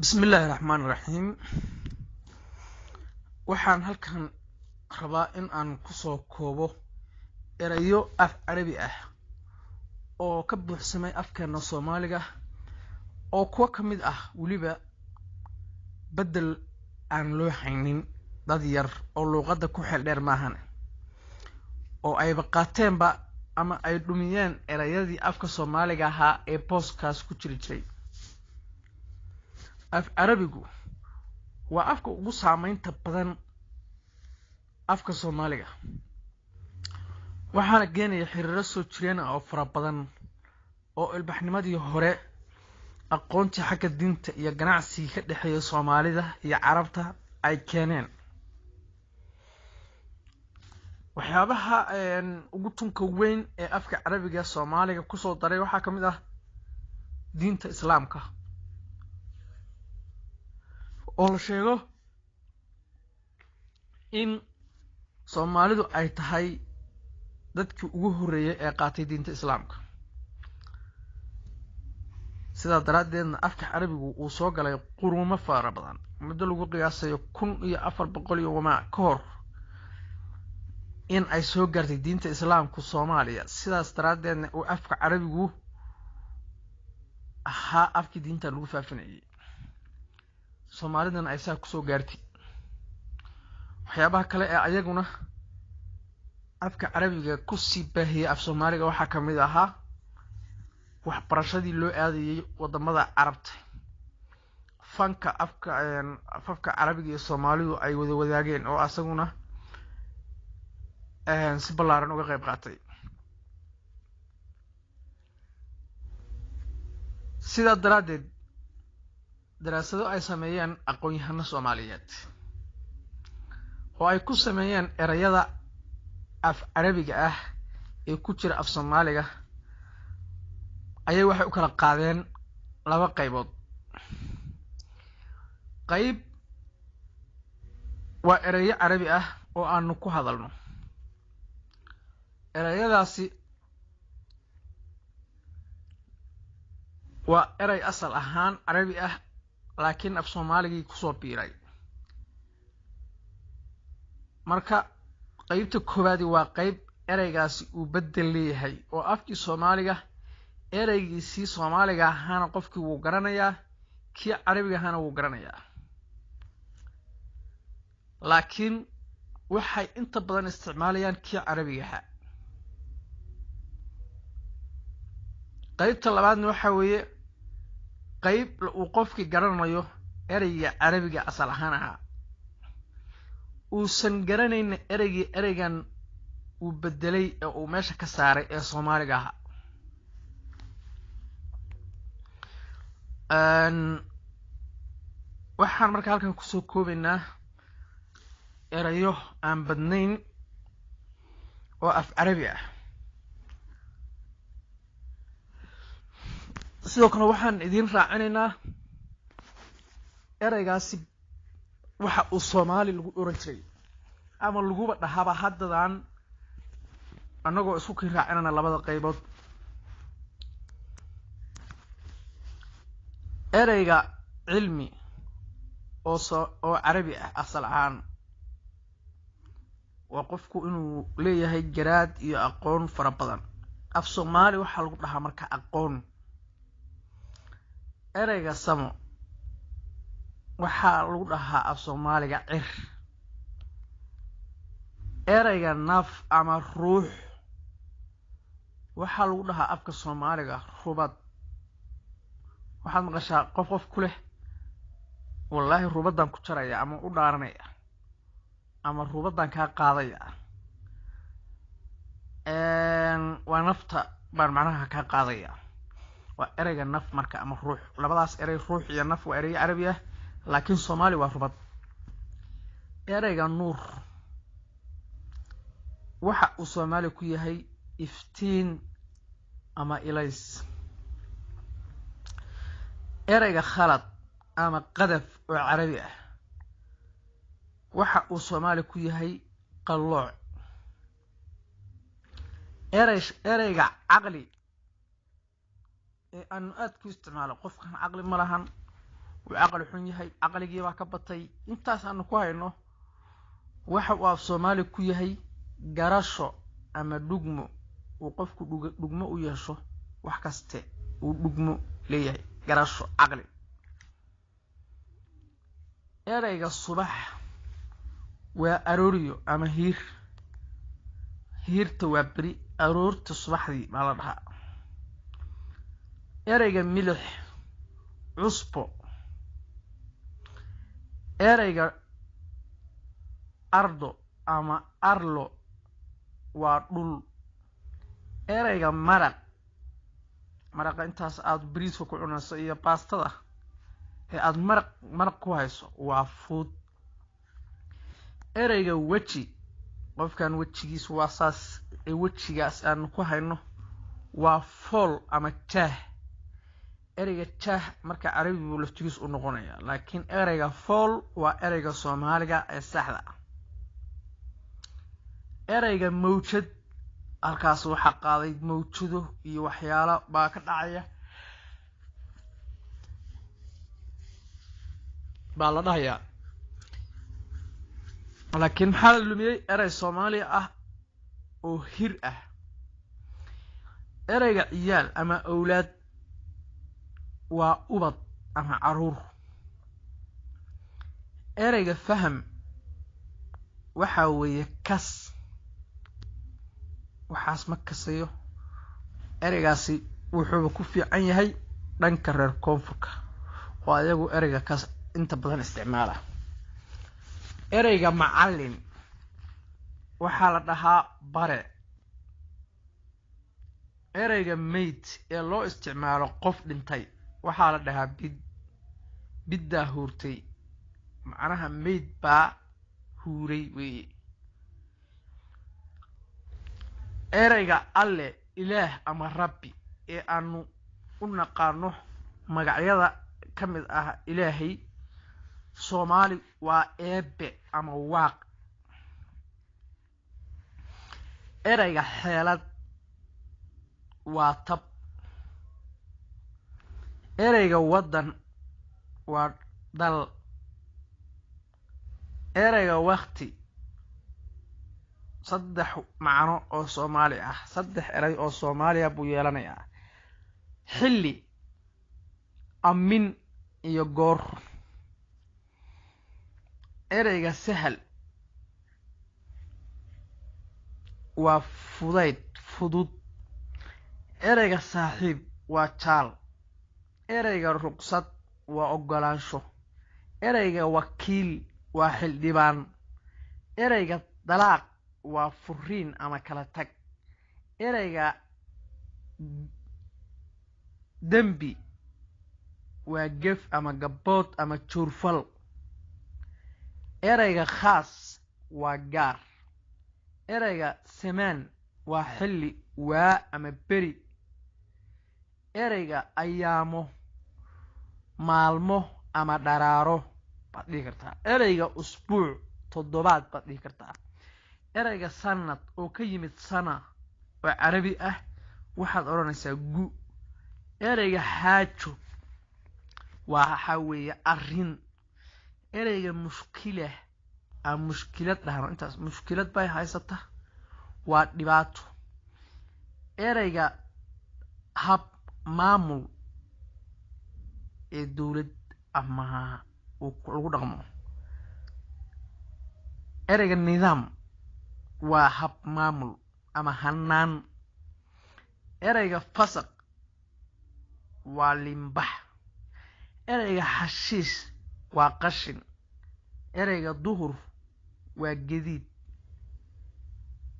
bismi illaahi raxmaan iraxiim waxaan halkan rabaa in aan ku soo koobo erayo af carabi ah oo ka buuxsamay afkeena soomaaliga oo kuwo ka mid ah weliba beddel aan loo haynin dad yar oo luuqadda ku xeel dheer maahan oo ayba qaateenba ama ay dhumiyeen erayadii afka soomaaliga ahaa ee booskaas ku jiri jiray af carabigu waa afka ugu saameynta badan afka soomaaliga. Waxaana geenaya xiriiro soo jireen oo fara badan oo ilbaxnimadii hore aqoontii xagga diinta iyo ganacsigii ka dhexeeya soomaalida iyo carabta ay keeneen. Waxyaabaha ugu tunka weyn ee afka carabiga soomaaliga ku soo daray waxaa ka mid ah diinta islaamka oo la sheego in soomaalidu ay tahay dadkii ugu horreeyay ee qaatay diinta islaamka. Sidaa daraaddeedna afka carabigu uu soo galay quruumo fara badan. Muddo lagu qiyaasayo kun iyo afar boqol iyo wamaa ka hor in ay soo gaartay diinta islaamku soomaaliya. Sidaas daraaddeedna uu afka carabigu ahaa afkii diinta lagu faafinayay soomaalidana ay saa ku soo gaartay. Waxyaabaha kale ee ayaguna afka carabiga ku sii baahiyey af soomaaliga waxaa ka mid ahaa waxbarashadii loo aadayey waddamada carabta. Fanka afka afafka carabiga iyo soomaalidu ay wada wadaageen oo asaguna si ballaaran uga qeyb qaatay. Sidaa daraaddeed daraasado ay sameeyeen aqoon-yahano soomaaliyeed. Oo ay ku sameeyeen erayada af carabiga ah ee ku jira af soomaaliga ayay waxay u kala qaadeen laba qaybood. Qayb waa erayo carabi ah oo aanu ku hadalno. Erayadaasi waa eray asal ahaan carabi ah laakiin af soomaaligii ku soo biiray marka qeybta koowaadi waa qeyb ereygaasi uu beddel leeyahay oo afkii soomaaliga ereygiisii soomaaliga ahaana qofkii wuu garanayaa kii carabiga ahaana wuu garanayaa. Laakiin waxay inta badan isticmaalayaan kii carabiga ahaa. Qeybta labaadna waxaa weeye qeyb uu qofkii garanayo ereyga carabiga asal ahaan ahaa. Uusan garanayna ereygii ereygan uu bedelay ee uu meesha ka saaray ee soomaaliga ahaa. Waxaan markaa halkan ku soo koobaynaa erayo aan badnayn oo af carabi ah sidoo kale waxaan idiin raacinaynaa ereygaasi waxa uu soomaali lagu oran jiray ama laguba dhahaba haddadan annagoo isku kii raacinayna labada qaybood. Ereyga cilmi oo so oo carabi ah asal ahaan waa qofku inuu leeyahay garaad iyo aqoon fara badan. Af soomaali waxaa lagu dhahaa marka aqoon ereyga samo. Waxaa lagu dhahaa af soomaaliga cir. Ereyga naf ama ruux. Waxaa lagu dhahaa afka soomaaliga rubad. Waxaad maqashaa qof qof ku leh. Wallaahi rubaddaan ku jaraya ama u dhaaranaya ama rubaddaan kaa qaadaya. Waa nafta baan macnaha kaa qaadaya waa ereyga naf marka ama ruux. Labadaas erey ruux iyo naf waa ereyo carabi ah laakiin soomaali waa rubad. Ereyga nuur waxa uu soomaali ku yahay iftiin ama ilays. Ereyga khalad ama qadaf oo carabi ah waxa uu soomaali ku yahay qallooc erey ereyga caqli ee aanu aada ku isticmaalo. Qofkan caqli ma lahan. Uu caqli xun yahay caqligiibaa ka batay. Intaas aanu ku hayno waxa uu af soomaali ku yahay garasho ama dhugmo uu qofku dhugmo u yeesho wax kaste uu dhugmo leeyahay. Garasho caqli. Ereyga subax waa arooriyo ama hiir. Hiirta waa beri. Aroorta subaxdii baa la dhahaa ereyga milix cusbo. Ereyga ardo ama arlo waa dhul. Ereyga maraq maraqa intaas aada bariiska ku cunayso iyo baastada ee aada maraq maraq ku hayso waa fuud ereyga weji qofkan wejigiis waa saas ee wejigaas aanu ku hayno waa fool ama jaah ereyga jaah marka carabi buu laftigiis u noqonaya laakiin ereyga fool waa ereyga soomaaliga ee saxda ah. Ereyga mawjad halkaas waxaa qaaday mawjado iyo waxyaalo baa ka dhacaya. Baa la dhahayaa laakiin maxaa la lumiyey? Erey soomaaliya ah oo hir ah. Ereyga ciyaal ama awlaad waa ubad ama carruur. Ereyga faham waxaa weeye kas. Waxaas ma kasayo. Ereygaasi wuxuuba ku fiican yahay dhanka reer koonfurka. Oo ayagu ereyga kas inta badan isticmaala. Ereyga macallin waxaa la dhahaa bare. Ereyga mayd ee loo isticmaalo qof dhintay waxaa la dhahaa bid biddaa huurtay. Macnaha mayd baa huuray weeye. Ereyga alle ilaah ama rabbi ee aanu u naqaano magacyada ka mid ah ilaahay soomaali waa eebe ama waaq. Ereyga xeelad waa tab ereyga waddan waa dal. Ereyga wakti saddex macno oo soomaali ah saddex erey oo soomaaliya buu yeelanayaa. Xilli amin iyo goor. Ereyga sahal waa fudayd fudud. Ereyga saaxiib waa jaal ereyga ruqsad waa oggolaansho. Ereyga wakiil waa xildhibaan ereyga dalaaq waa furiin ama kala tag. Ereyga dembi waa gef ama gabbood ama juurfal ereyga khaas waa gaar. Ereyga samaan waa xilli waa ama beri. Ereyga ayaamo maalmo ama dharaaro baad dhihi kartaa. Ereyga usbuuc toddobaad baad dhihi kartaa. Ereyga sanad oo ka yimid sana oo carabi ah waxaad odhanaysaa gu. Ereyga xaajo waa waxaa weeye arrin. Ereyga mushkilah aan mushkilad dhahno intaas mushkilad bay haysata waa dhibaato. Ereyga hab maamul ee dowlad ama lagu dhaqmo. Ereyga nidaam waa hab maamul ama hanaan ereyga fasaq waa limbax. Ereyga xashiish waa qashin. Ereyga duhur waa gediid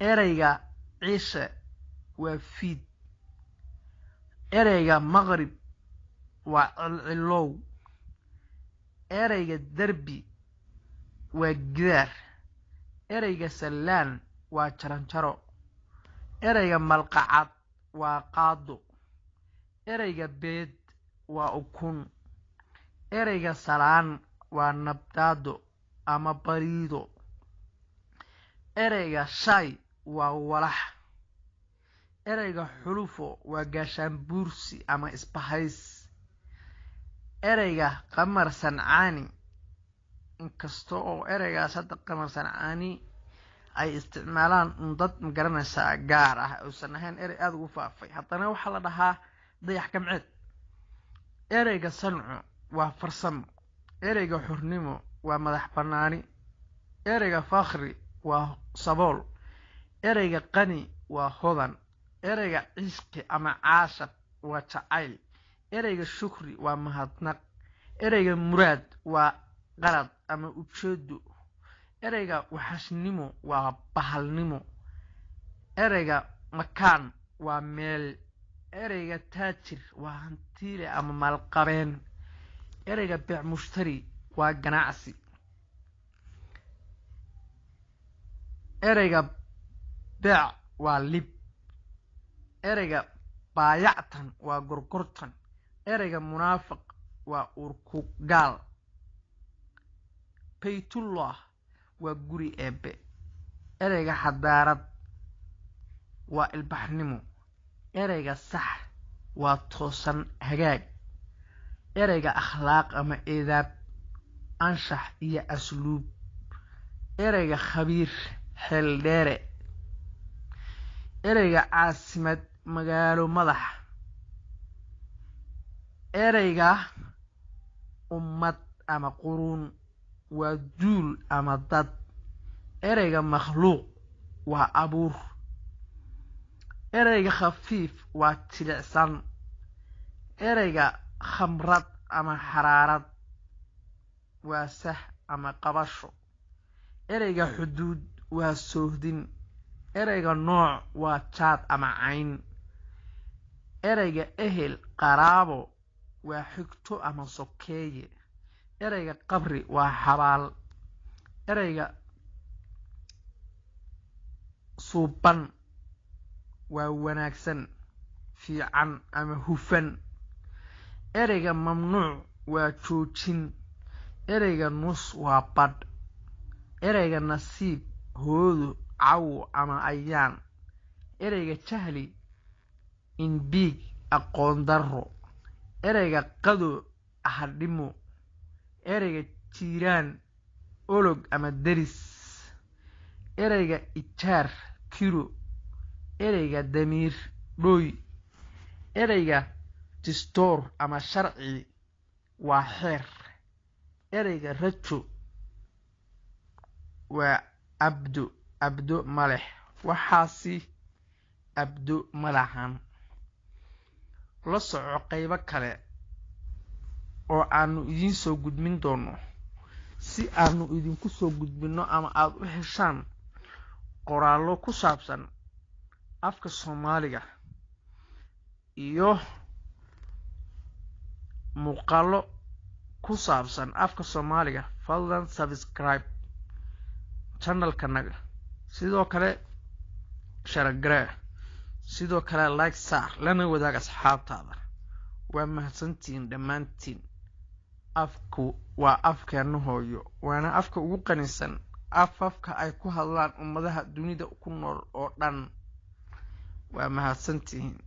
ereyga ciishe waa fiid. Ereyga maqrib waa cilcilow ereyga derbi waa gidaar. Ereyga sallaan waa jaranjaro. Ereyga malqacad waa qaado. Ereyga beed waa ukun. Ereyga salaan waa nabdaado ama bariido. Ereyga shay waa walax. Ereyga xulufo waa gaashaan buursi ama isbahays ereyga qamar sancaani inkasta oo ereygaas hadda qamar sancaani ay isticmaalaan un dad ma garanaysaa gaar ah. Uusan ahayn erey aada ugu faafay. Haddana waxaa la dhahaa dayax gamceed ereyga sanco waa farsamo. Ereyga xurnimo waa madax bannaani. Ereyga fakhri waa sabool. Ereyga qani waa hodan. Ereyga cishqi ama caashaq waa jacayl ereyga shukri waa mahadnaq. Ereyga muraad waa qalad ama ujeedo. Ereyga waxashnimo waa bahalnimo. Ereyga makaan waa meel. Ereyga taajir waa hantiile ama maalqabeen. Ereyga beec mushtari waa ganacsi. Ereyga beec waa lib. Ereyga baayactan waa gorgortan ereyga munaafiq waa urku gaal. Baytullah waa guri eebe ereyga xadaarad waa ilbaxnimo. Ereyga sax waa toosan hagaag. Ereyga akhlaaq ama eedaab anshax iyo asluub. Ereyga khabiir xeeldheere. Ereyga caasimad magaalo madax ereyga ummad ama quruun waa duul ama dad. Ereyga makhluuq waa abuur. Ereyga khafiif waa jilicsan. Ereyga khamrad ama xaraarad waa sah ama qabasho. Ereyga xuduud waa soohdin ereyga nooc waa jaad ama cayn. Ereyga ehel qaraabo waa xigto ama sokeeye. Ereyga qabri waa xabaal ereyga suuban waa wanaagsan fiican ama hufan. Ereyga mamnuuc waa joojin. Ereyga nus waa badh ereyga nasiib hoodo cawo ama ayaan. Ereyga jahli indhiig aqoon darro ereyga qado hadhimo ereyga jiiraan olog ama deris ereyga ijaar kiro ereyga damiir dhooy ereyga distoor ama sharci waa xeer ereyga rajo waa abdo abdo malex waxaasi abdo malahan la soco qaybo kale oo aanu idiin soo gudbin doono si aanu idinku soo gudbinno ama aada u heshaan qoraallo ku saabsan afka soomaaliga iyo muuqaallo ku saabsan afka soomaaliga fadlan subscribe channelkanaga sidoo kale sharagaree sidoo kale like saar lana wadaag asxaabtaada. Waa mahadsantihiin dhammaantiin. Afku waa afkeena hooyo waana afka ugu qanisan af afka ay ku hadlaan ummadaha dunida ku nool oo dhan. Waa mahadsantihiin